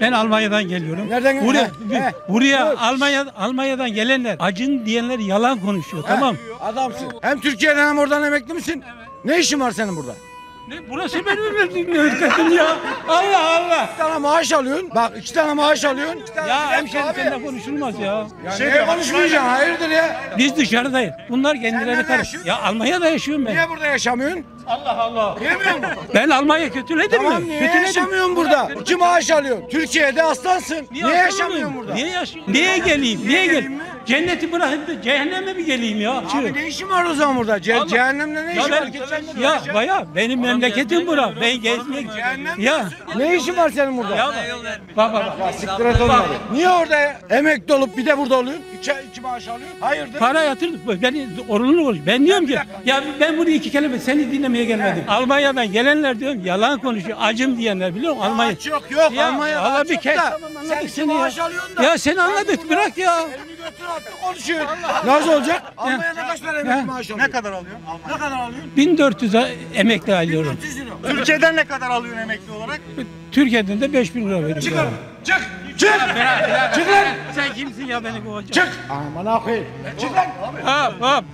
Ben Almanya'dan geliyorum. Nereden Buraya, He, he. buraya Almanya Almanya'dan gelenler acın diyenler yalan konuşuyor. Tamam. Adamsın. Hem Türkiye'den hem oradan emekli misin? Ne işin var senin burada? Ne, burası benim memleketim ya. Allah Allah. İki tane maaş alıyorsun. Bak iki tane maaş alıyorsun. iki tane Ya hemşerim seninle konuşulmaz ya. Ya neye konuşmayacaksın? Hayırdır ya? Biz dışarıdayız. Bunlar kendileri nerede karış. yaşıyorsun? Ya Almanya'da yaşıyorum ben. Niye burada yaşamıyorsun? Allah Allah. Diyemiyor musun? Ben Almanya kötüledim Tamam mi? niye Kötüledim. yaşamıyorsun burada? İki maaş alıyorsun. Türkiye'de aslansın. Niye, yaşamıyorsun yaşamıyorum? burada? Niye yaşıyorum? Niye geleyim? Niye geleyim geleyim? mi? Cenneti bırakıp da cehenneme mi geleyim ya? Abi ne işin var o zaman burada? Ce- Allah- cehennemde ne işin var? ben, ya öyle- baya benim memleketim bura. Ben gezmek. Cehennem Ya. Ne işin var senin burada? Ya bak bak bak. Siktir et onları. Niye orada emekli olup bir de burada oluyorsun? İki, iki maaş alıyorsun. Hayırdır? Para yatırdık. Beni orunlu konuş. Ben diyorum ki ya ben bunu iki kelime seni dinlemeye gelmedim. Almanya'dan gelenler diyorum yalan konuşuyor. Acım diyenler biliyor musun? Almanya. Aç yok yok. Ya, Almanya'da valla aç bir yok kez da. tamam, Sen iki seni ya. maaş alıyorsun da. Ya seni anladık bırak ya. Elini götür attı konuşuyor. Nasıl olacak? Almanya'da kaç para emekli Ya. maaş alıyorsun? Ne kadar alıyorsun? Ne kadar alıyorsun? 1400 emekli alıyorum. 400 lira. Türkiye'den ne kadar alıyorsun emekli olarak? Türkiye'den de 5000 lira veriyorum. Çık lan. Çık. Çık. Çık kimsin ya beni kovacak? Çık. Aman koyayım. Çık lan. Hop hop.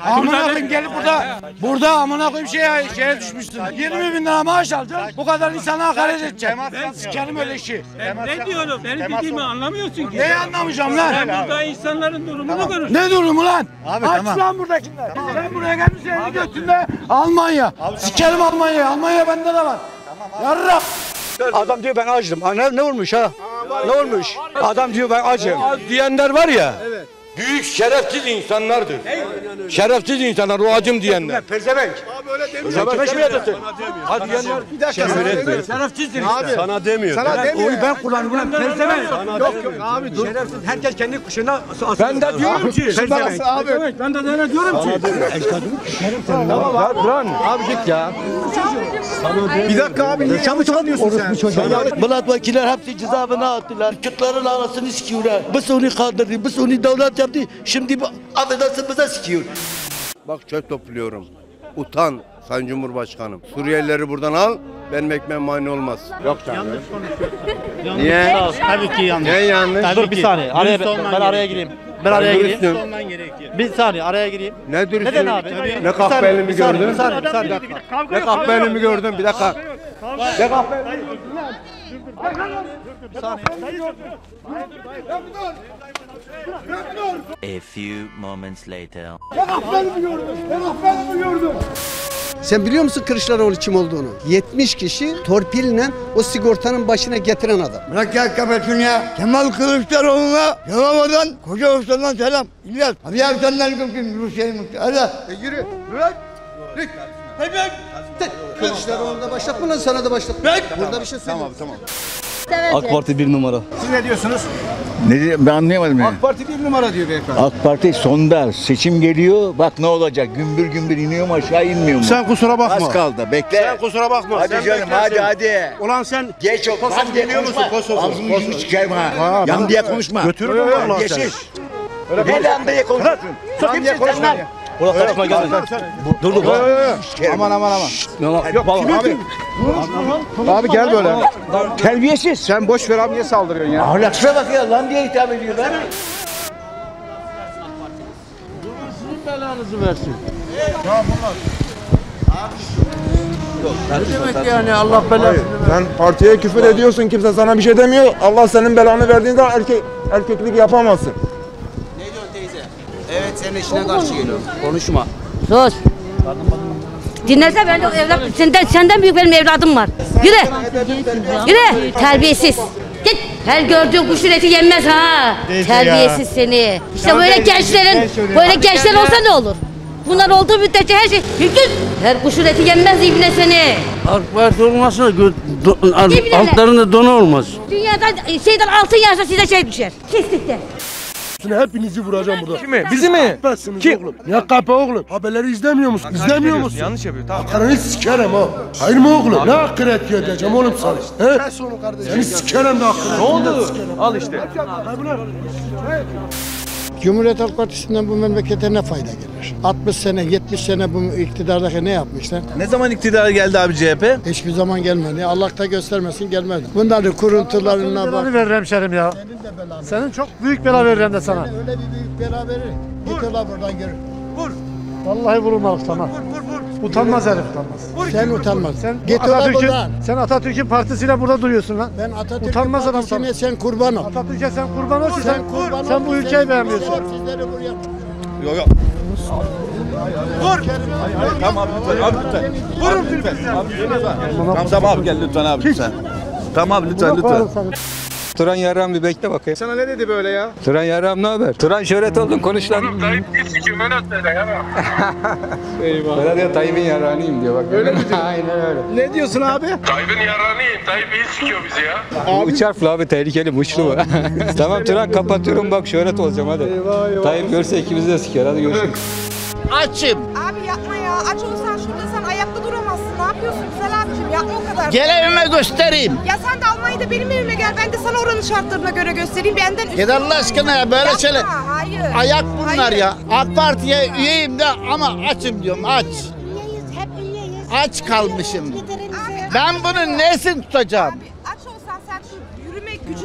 Amına koyayım gelip burada. Burada amına koyayım şeye, şeye düşmüşsün. 20 bin lira maaş alacaksın. Bu kadar insana hakaret edeceksin. Ben sikerim öyle işi. Ben ne diyorum? Benim dediğimi anlamıyorsun ki. Neyi anlamayacağım lan? Sen burada insanların durumunu konuş. Ne durumu lan? Abi, Aç tamam. lan buradakiler. Sen buraya gelmişsin elini götünde Almanya. Sikerim Almanya'yı. Almanya bende de var. Yarra. Adam diyor ben. Ha, Ne, ne olmuş ha? Ne olmuş? Adam diyor ben acım. diyenler var ya. Büyük şerefsiz insanlardır. Şerefsiz insanlar o acım diyenler. Pezevenk. Sen kime şöyle desin? Hadi diyenler. Bir dakika. Şerefsizdir işte. Sana demiyor. Sana demiyor. Oyu ben kullanıyorum. Ulan pezevenk. Yok yok abi dur. Şerefsiz. Herkes kendi kuşuna Ben de diyorum ki. Pezevenk. Abi. Ben de sana diyorum ki. Tamam abi. Lan. Abi git ya. Bir dakika abi. Niye yanlış anlıyorsun sen? Milletvekiller hepsi cezaevine attılar. Kıtların arasını sikiyorlar. Biz onu kaldırdı, biz onu devlet yaptı. Şimdi bu affedersin bize sikiyor. Bak çöp topluyorum. Utan Sayın Cumhurbaşkanım. Suriyelileri buradan al. Benim ekmeğim mani olmaz. Yok canım. Niye? Tabii ki yanlış. Niye yanlış? Dur bir saniye. Araya ben, ben araya gireyim. Ben araya gireyim. Bir saniye araya gireyim. Ne dürüstüm? Neden abi? Ne Bir kahpe saniye, elimi bir saniye, gördün? Bir saniye, bir saniye. Ne kahpe elimi gördün? Bir dakika. Ne kahpe A few moments later. Sen biliyor musun Kılıçdaroğlu kim olduğunu? 70 kişi torpille o sigortanın başına getiren adam. Bırak ya kapatın ya. Kemal Kılıçdaroğlu'na Yalova'dan Koca Usta'dan selam. İlyas. Hadi ya senden kopayım Rusya'yı mutlu. Hadi. E yürü. Bırak. Kılıçdaroğlu da başlatma lan sana da başlatma. Burada bir şey söyleyeyim. Tamam AK Parti bir numara. Siz ne diyorsunuz? Ne diye- ben anlayamadım yani. AK Parti bir numara diyor beyefendi. AK Parti sonda seçim geliyor. Bak ne olacak? Gümbür gümbür iniyor mu aşağı inmiyor mu? Sen kusura bakma. Az kaldı. Bekle. Sen kusura bakma. Hadi Sen canım beklersin. hadi hadi. Ulan sen Geç o. Kosov Lan biliyor musun? Kosov. Ağzını yüzünü ha. Yan diye konuşma. Götürürüm vallahi seni. geç. Ne lan diye konuşuyorsun? Lan diye konuşma ya. Ulan karışma gel. Dur dur. Aman aman aman. Yok Abi. Abi gel böyle. Terbiyesiz. Sen boş ver abi niye saldırıyorsun ya? Ahlaksıza bak ya lan diye hitap ediyorlar. Sen partiye küfür ediyorsun. Kimse sana bir şey demiyor. Allah senin belanı verdiğinde erkek erkeklik yapamazsın. Sus. Dinlese ben de evlat, senden, senden büyük benim evladım var. Yürü. Yürü. Terbiyesiz. Git. Her gördüğün kuşun eti yenmez ha. Terbiyesiz seni. İşte böyle gençlerin, böyle gençler olsa ne olur? Bunlar olduğu müddetçe her şey mümkün. Her kuşun eti yenmez ibne seni. AK Parti olmazsa İbneler. altlarında donu olmaz. Dünyadan şeyden altın yağsa size şey düşer. Pislikte. Hepinizi vuracağım burada. Kimi? Bizi mi? Kim? Oğlum. Ya kapı oğlum. Haberleri izlemiyor musun? İzlemiyor musun? Yanlış yapıyor tamam. Karını sikerim ha. Hayır mı oğlum? Ne akıret edeceğim oğlum sana? He? Kes onu kardeşim. Seni sikerim de akıret. Ne oldu? Al işte. Cumhuriyet Halk Partisi'nden bu memlekete ne fayda gelir? 60 sene, 70 sene bu iktidardaki ne yapmışlar? Ne zaman iktidara geldi abi CHP? Hiçbir zaman gelmedi. Allah da göstermesin gelmedi. Bunların kuruntularına bak. veririm hemşerim ya. Senin çok büyük bela veririm de sana. Öyle bir büyük bela verir. Git ola buradan gör. Vallahi vurulmalık sana. Utanmaz herif utanmaz. Sen utanmaz. Sen Git ola Atatürk'ün, sen Atatürk'ün partisiyle burada duruyorsun lan. Ben Atatürk'ün Utanmaz adam partisine sen kurban ol. Atatürk'e sen kurban ol ki sen, kurban sen bu ülkeyi beğenmiyorsun. Sizleri buraya Yok yok. Tamam abi lütfen abi lütfen. Vurun lütfen. Abi lütfen. Tamam tamam abi gel lütfen abi lütfen. Tamam abi lütfen lütfen. Turan Yarram bir bekle bakayım. Sana ne dedi böyle ya? Turan Yarram ne haber? Turan şöhret oldun konuş lan. Eyvah. Ben de Tayyip'in yarrağınıyım diyor bak. Öyle mi Aynen öyle. Ne diyorsun abi? Üç harfli abi tehlikeli muşlu bu. tamam Turan kapatıyorum bak şöhret olacağım hadi. Tayyip görse ikimizi de siker hadi görüşürüz. Açım. Abi yapma ya. Aç olsan yapıyorsun güzel abicim? Yapma o kadar. Gel evime göstereyim. Ya sen de Almanya'da benim evime gel. Ben de sana oranın şartlarına göre göstereyim. Benden üstün. Gel Allah aşkına ya böyle Yapma, şeyler. Hayır. Ayak bunlar Hayır. ya. AK Parti'ye üyeyim de ama açım diyorum aç. Aç kalmışım. Ben bunun nesini tutacağım? Abi aç olsan sen şu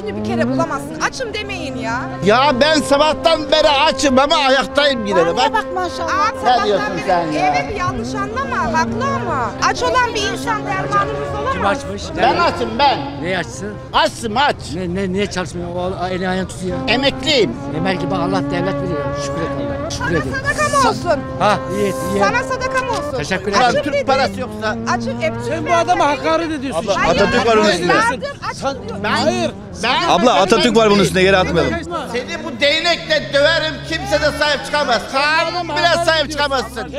gücünü bir kere bulamazsın. Açım demeyin ya. Ya ben sabahtan beri açım ama ayaktayım yine de bak. bak maşallah. Ne sabahtan diyorsun beri- sen ya? Evet yanlış anlama. Haklı ama. Aç olan bir insan dermanımız olamaz. Ben açım ben. Ne açsın? Açsım aç. Ne, ne, niye çalışmıyor? O eli ayağını tutuyor. Emekliyim. Emel gibi Allah devlet veriyor. Şükür et Allah. Şükür Sana edin. sadaka mı olsun? Ha iyi et iyi et. Sana sadaka mı olsun? Teşekkür Ulan Açım Türk dedin. parası yoksa. Açım. E, Sen bu adama hakaret ediyorsun. Abla Hayır, Atatürk var bunun üstünde. Açım. Ben, Hayır. Ben, Abla Atatürk var bunun üstünde geri atmayalım. Seni bu değnekle döverim kimse de sahip çıkamaz. Kanun bile sahip çıkamazsın.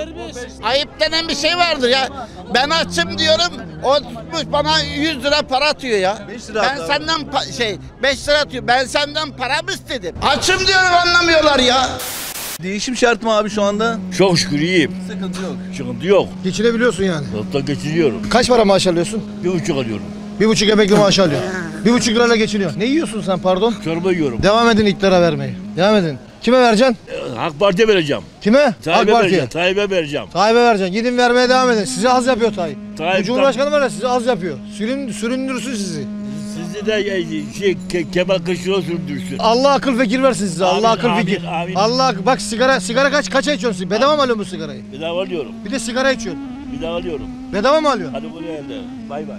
Ayıp denen bir şey vardır ya. Ben açım diyorum. O tutmuş bana 100 lira para atıyor ya. Ben senden pa- şey 5 lira atıyor. Ben senden para mı istedim? Açım diyorum anlamıyorlar ya. Değişim şart mı abi şu anda? Çok şükür iyiyim. Sıkıntı yok. Sıkıntı yok. Geçinebiliyorsun yani. Hatta geçiriyorum. Kaç para maaş alıyorsun? Bir buçuk alıyorum. Bir buçuk emekli maaş alıyor. Bir buçuk lirayla geçiniyor. Ne yiyorsun sen pardon? Çorba yiyorum. Devam edin iktidara vermeyi. Devam edin. Kime vereceksin? Ee, AK Parti'ye vereceğim. Kime? Tayyip'e Parti'ye. vereceğim. Tayyip'e vereceğim. Tayyip'e vereceksin. Gidin vermeye devam edin. Size az yapıyor Tayyip. Tayyip- Bu Cumhurbaşkanı var ya size az yapıyor. Sürün, süründürsün sizi. Sizi de e, şey, Ke- Kemal Kılıçdaroğlu sürdürsün. Allah akıl fikir versin size. Allah Amin, akıl amin, fikir. amin. Allah bak sigara sigara kaç kaça içiyorsun? Bedava mı alıyorsun bu sigarayı? Bedava alıyorum. Bir de sigara içiyorsun. Bedava alıyorum. Bedava mı alıyorsun? Hadi buraya elde. Bay bay.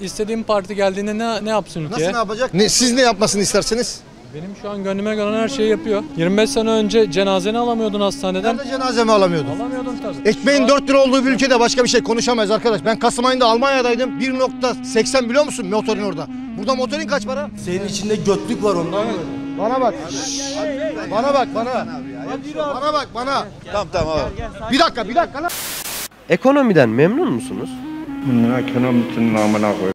İstediğim parti geldiğinde ne, ne yapsın ülkeye? Nasıl ne yapacak? Ne, siz ne yapmasını istersiniz? Benim şu an gönlüme gelen her şeyi yapıyor. 25 sene önce cenazeni alamıyordun hastaneden. Nerede cenazemi alamıyordum? Alamıyordun tabii. Ekmeğin 4 lira olduğu bir ülkede başka bir şey konuşamayız arkadaş. Ben Kasım ayında Almanya'daydım. 1.80 biliyor musun motorin orada? Burada motorin kaç para? Senin içinde götlük var ondan. Bana bak. Bana bak bana. Bana bak bana. Tamam tamam abi. Bir dakika bir dakika lan. Ekonomiden memnun musunuz? Ekonominin namına koy.